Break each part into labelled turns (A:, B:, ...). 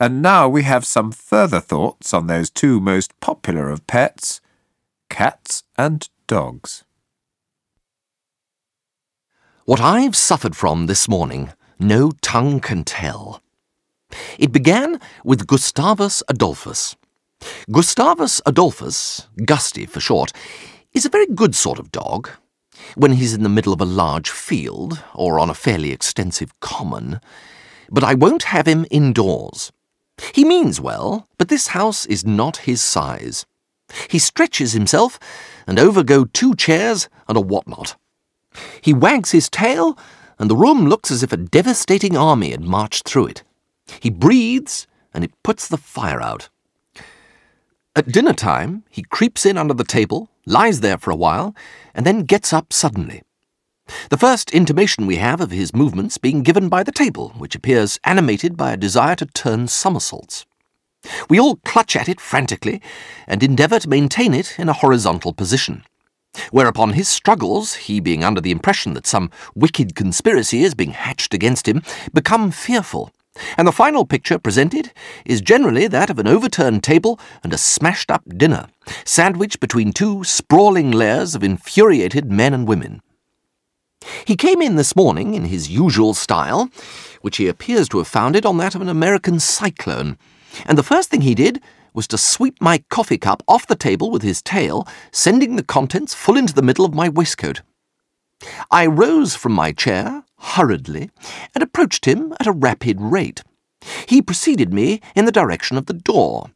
A: And now we have some further thoughts on those two most popular of pets, cats and dogs.
B: What I've suffered from this morning, no tongue can tell. It began with Gustavus Adolphus. Gustavus Adolphus, Gusty for short, is a very good sort of dog. When he's in the middle of a large field, or on a fairly extensive common, but I won't have him indoors. He means well, but this house is not his size. He stretches himself and overgo two chairs and a whatnot. He wags his tail, and the room looks as if a devastating army had marched through it. He breathes, and it puts the fire out. At dinner time, he creeps in under the table, lies there for a while, and then gets up suddenly. The first intimation we have of his movements being given by the table, which appears animated by a desire to turn somersaults. We all clutch at it frantically and endeavour to maintain it in a horizontal position. Whereupon his struggles, he being under the impression that some wicked conspiracy is being hatched against him, become fearful, and the final picture presented is generally that of an overturned table and a smashed up dinner, sandwiched between two sprawling layers of infuriated men and women. He came in this morning in his usual style, which he appears to have founded on that of an American cyclone, and the first thing he did was to sweep my coffee cup off the table with his tail, sending the contents full into the middle of my waistcoat. I rose from my chair, hurriedly, and approached him at a rapid rate. He preceded me in the direction of the door.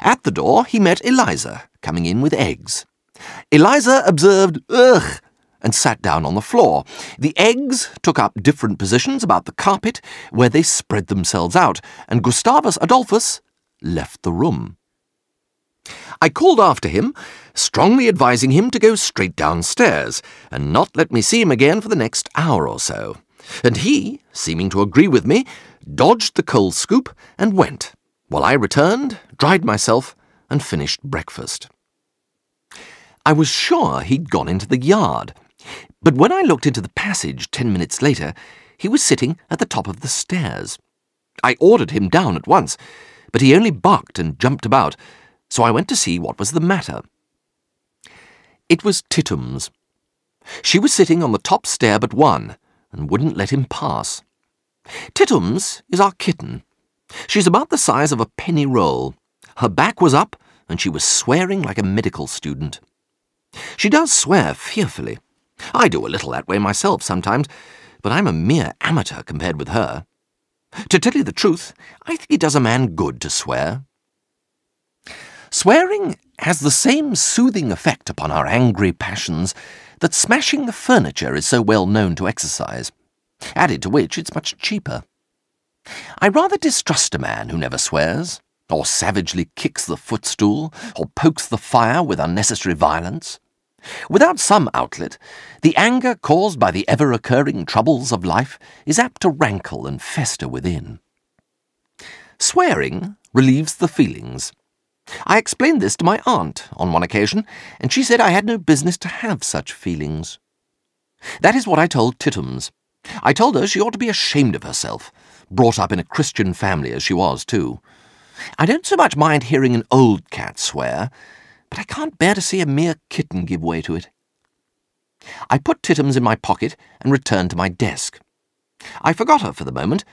B: At the door he met Eliza, coming in with eggs. Eliza observed, ugh, and sat down on the floor. The eggs took up different positions about the carpet, where they spread themselves out, and Gustavus Adolphus left the room. I called after him, strongly advising him to go straight downstairs, and not let me see him again for the next hour or so. And he, seeming to agree with me, dodged the coal scoop and went, while I returned, dried myself, and finished breakfast. I was sure he'd gone into the yard, but when I looked into the passage ten minutes later, he was sitting at the top of the stairs. I ordered him down at once, but he only barked and jumped about, so I went to see what was the matter. It was Tittums. She was sitting on the top stair but one, and wouldn't let him pass. Tittums is our kitten. She's about the size of a penny roll. Her back was up, and she was swearing like a medical student. She does swear fearfully. I do a little that way myself sometimes, but I'm a mere amateur compared with her. To tell you the truth, I think it does a man good to swear. Swearing has the same soothing effect upon our angry passions that smashing the furniture is so well known to exercise, added to which it's much cheaper. I rather distrust a man who never swears, or savagely kicks the footstool, or pokes the fire with unnecessary violence. Without some outlet, the anger caused by the ever occurring troubles of life is apt to rankle and fester within. Swearing relieves the feelings. I explained this to my aunt on one occasion, and she said I had no business to have such feelings. That is what I told Tittums. I told her she ought to be ashamed of herself, brought up in a Christian family as she was, too. I don't so much mind hearing an old cat swear, but I can't bear to see a mere kitten give way to it. I put Tittums in my pocket and returned to my desk. I forgot her for the moment,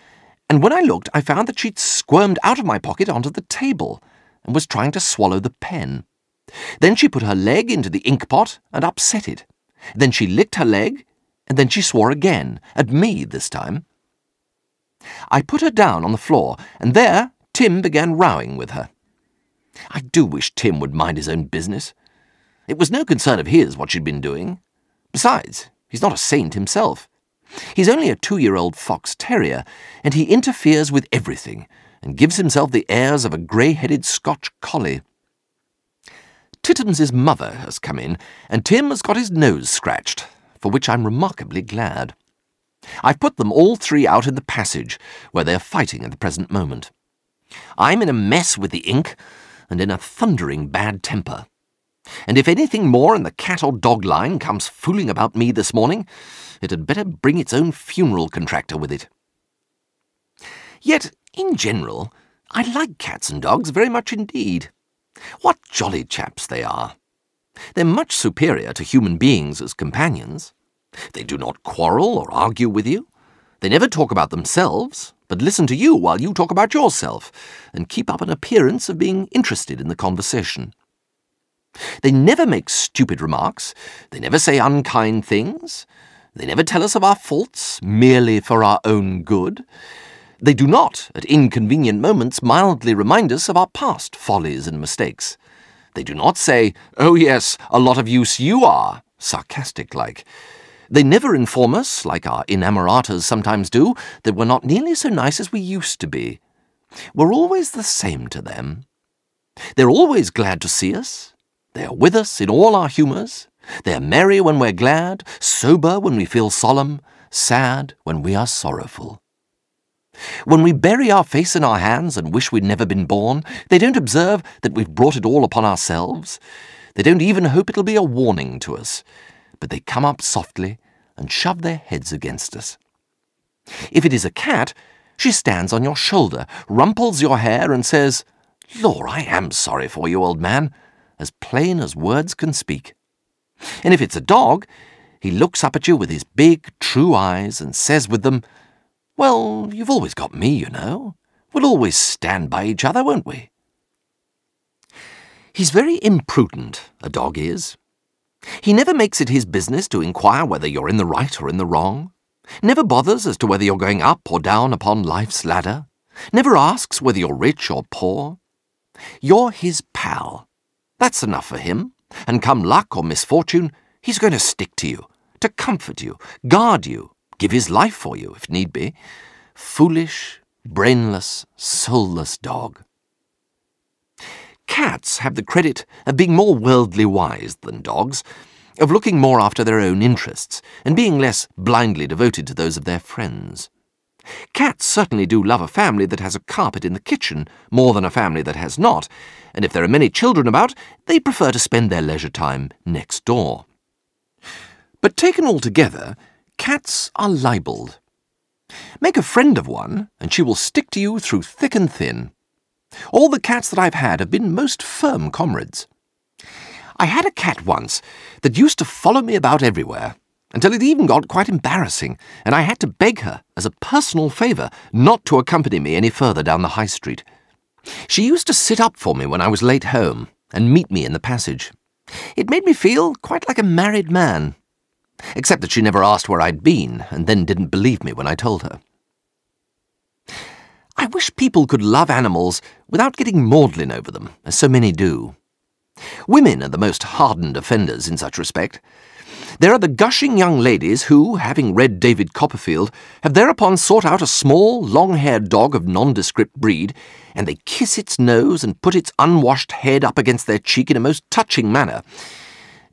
B: and when I looked, I found that she'd squirmed out of my pocket onto the table and was trying to swallow the pen. Then she put her leg into the inkpot and upset it. Then she licked her leg, and then she swore again, at me this time. I put her down on the floor, and there Tim began rowing with her. I do wish Tim would mind his own business. It was no concern of his what she'd been doing. Besides, he's not a saint himself. He's only a two-year-old fox terrier, and he interferes with everything, and gives himself the airs of a grey-headed Scotch collie. Tittums's mother has come in, and Tim has got his nose scratched, for which I'm remarkably glad. I've put them all three out in the passage, where they are fighting at the present moment. I'm in a mess with the ink, and in a thundering bad temper. And if anything more in the cat or dog line comes fooling about me this morning, it had better bring its own funeral contractor with it. Yet, in general, I like cats and dogs very much indeed. What jolly chaps they are. They're much superior to human beings as companions. They do not quarrel or argue with you. They never talk about themselves, but listen to you while you talk about yourself, and keep up an appearance of being interested in the conversation. They never make stupid remarks. They never say unkind things. They never tell us of our faults merely for our own good. They do not, at inconvenient moments, mildly remind us of our past follies and mistakes. They do not say, Oh, yes, a lot of use you are, sarcastic like. They never inform us, like our inamoratas sometimes do, that we're not nearly so nice as we used to be. We're always the same to them. They're always glad to see us. They are with us in all our humours. They are merry when we're glad, sober when we feel solemn, sad when we are sorrowful. When we bury our face in our hands and wish we'd never been born, they don't observe that we've brought it all upon ourselves. They don't even hope it'll be a warning to us, but they come up softly and shove their heads against us. If it is a cat, she stands on your shoulder, rumples your hair, and says, Lor, I am sorry for you, old man, as plain as words can speak. And if it's a dog, he looks up at you with his big, true eyes and says with them, well, you've always got me, you know. We'll always stand by each other, won't we? He's very imprudent, a dog is. He never makes it his business to inquire whether you're in the right or in the wrong, never bothers as to whether you're going up or down upon life's ladder, never asks whether you're rich or poor. You're his pal. That's enough for him, and come luck or misfortune, he's going to stick to you, to comfort you, guard you, give his life for you, if need be. Foolish, brainless, soulless dog. Cats have the credit of being more worldly wise than dogs, of looking more after their own interests, and being less blindly devoted to those of their friends. Cats certainly do love a family that has a carpet in the kitchen more than a family that has not, and if there are many children about, they prefer to spend their leisure time next door. But taken altogether, Cats are libelled. Make a friend of one, and she will stick to you through thick and thin. All the cats that I've had have been most firm comrades. I had a cat once that used to follow me about everywhere, until it even got quite embarrassing, and I had to beg her, as a personal favour, not to accompany me any further down the high street. She used to sit up for me when I was late home, and meet me in the passage. It made me feel quite like a married man, except that she never asked where I'd been, and then didn't believe me when I told her. I wish people could love animals without getting maudlin over them, as so many do. Women are the most hardened offenders in such respect. There are the gushing young ladies who, having read David Copperfield, have thereupon sought out a small, long-haired dog of nondescript breed, and they kiss its nose and put its unwashed head up against their cheek in a most touching manner,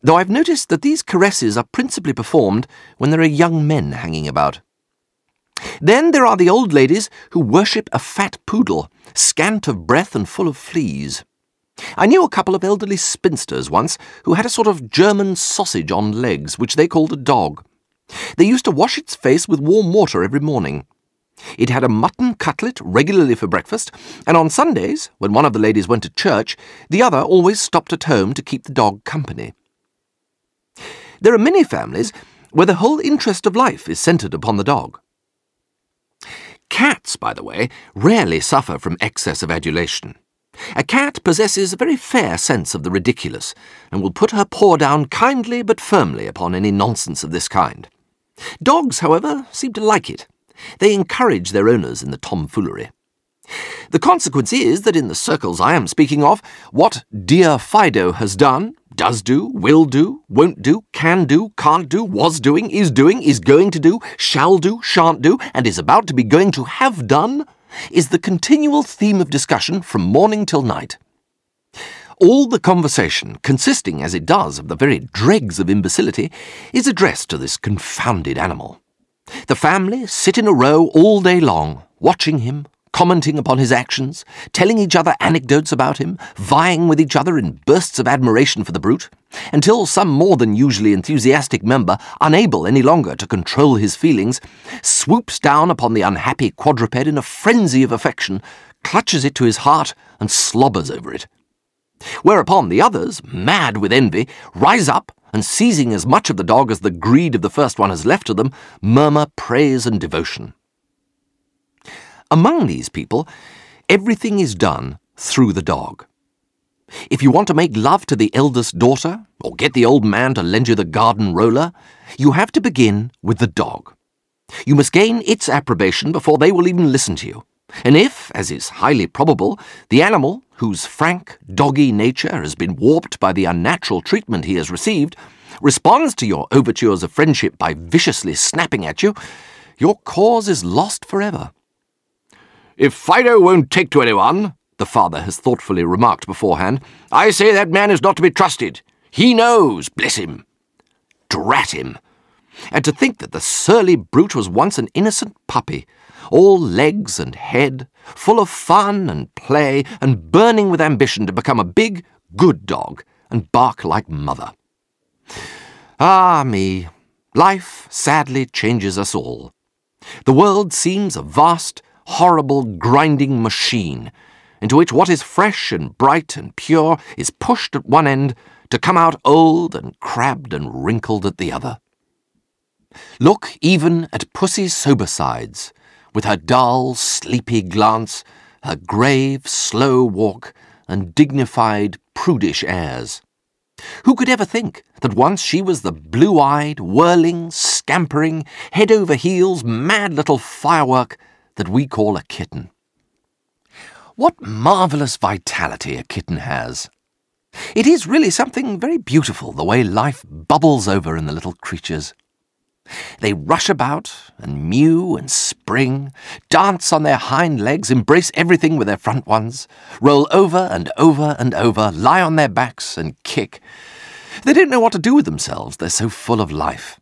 B: though I've noticed that these caresses are principally performed when there are young men hanging about. Then there are the old ladies who worship a fat poodle, scant of breath and full of fleas. I knew a couple of elderly spinsters once who had a sort of German sausage on legs, which they called a dog. They used to wash its face with warm water every morning. It had a mutton cutlet regularly for breakfast, and on Sundays, when one of the ladies went to church, the other always stopped at home to keep the dog company. There are many families where the whole interest of life is centred upon the dog. Cats, by the way, rarely suffer from excess of adulation. A cat possesses a very fair sense of the ridiculous, and will put her paw down kindly but firmly upon any nonsense of this kind. Dogs, however, seem to like it. They encourage their owners in the tomfoolery. The consequence is that in the circles I am speaking of, what dear Fido has done, does do, will do, won't do, can do, can't do, was doing, is doing, is going to do, shall do, shan't do, and is about to be going to have done, is the continual theme of discussion from morning till night. All the conversation, consisting as it does of the very dregs of imbecility, is addressed to this confounded animal. The family sit in a row all day long, watching him, commenting upon his actions, telling each other anecdotes about him, vying with each other in bursts of admiration for the brute, until some more than usually enthusiastic member, unable any longer to control his feelings, swoops down upon the unhappy quadruped in a frenzy of affection, clutches it to his heart and slobbers over it. Whereupon the others, mad with envy, rise up and seizing as much of the dog as the greed of the first one has left to them, murmur praise and devotion. Among these people, everything is done through the dog. If you want to make love to the eldest daughter, or get the old man to lend you the garden roller, you have to begin with the dog. You must gain its approbation before they will even listen to you. And if, as is highly probable, the animal, whose frank, doggy nature has been warped by the unnatural treatment he has received, responds to your overtures of friendship by viciously snapping at you, your cause is lost forever. If Fido won't take to anyone, the father has thoughtfully remarked beforehand, I say that man is not to be trusted. He knows, bless him. Drat him. And to think that the surly brute was once an innocent puppy, all legs and head, full of fun and play, and burning with ambition to become a big, good dog and bark like mother. Ah, me, life sadly changes us all. The world seems a vast, horrible, grinding machine into which what is fresh and bright and pure is pushed at one end to come out old and crabbed and wrinkled at the other. Look even at Pussy's sober sides, with her dull, sleepy glance, her grave, slow walk, and dignified, prudish airs. Who could ever think that once she was the blue eyed, whirling, scampering, head over heels, mad little firework that we call a kitten? What marvellous vitality a kitten has! It is really something very beautiful the way life bubbles over in the little creatures. They rush about and mew and spring, dance on their hind legs, embrace everything with their front ones, roll over and over and over, lie on their backs and kick. They don't know what to do with themselves, they're so full of life.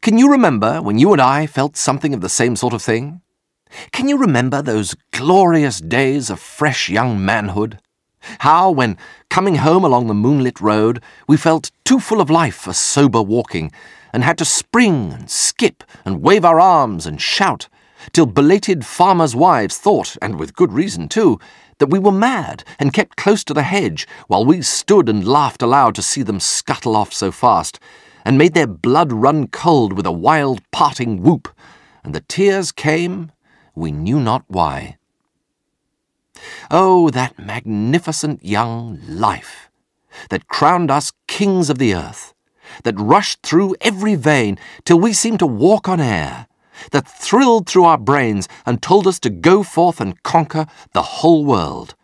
B: Can you remember when you and I felt something of the same sort of thing? Can you remember those glorious days of fresh young manhood? How, when coming home along the moonlit road, we felt too full of life for sober walking, and had to spring and skip and wave our arms and shout, till belated farmers' wives thought, and with good reason too, that we were mad and kept close to the hedge while we stood and laughed aloud to see them scuttle off so fast, and made their blood run cold with a wild parting whoop, and the tears came we knew not why. Oh, that magnificent young life that crowned us kings of the earth, that rushed through every vein till we seemed to walk on air, that thrilled through our brains and told us to go forth and conquer the whole world,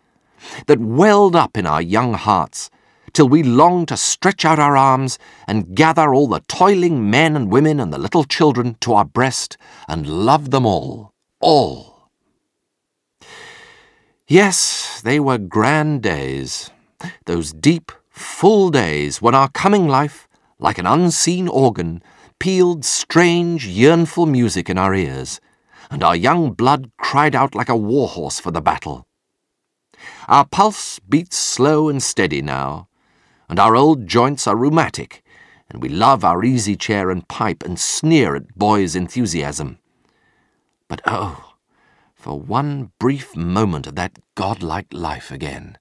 B: that welled up in our young hearts till we longed to stretch out our arms and gather all the toiling men and women and the little children to our breast and love them all all. Yes, they were grand days, those deep, full days when our coming life, like an unseen organ, pealed strange, yearnful music in our ears, and our young blood cried out like a war horse for the battle. Our pulse beats slow and steady now, and our old joints are rheumatic, and we love our easy chair and pipe and sneer at boys' enthusiasm. But oh, for one brief moment of that godlike life again.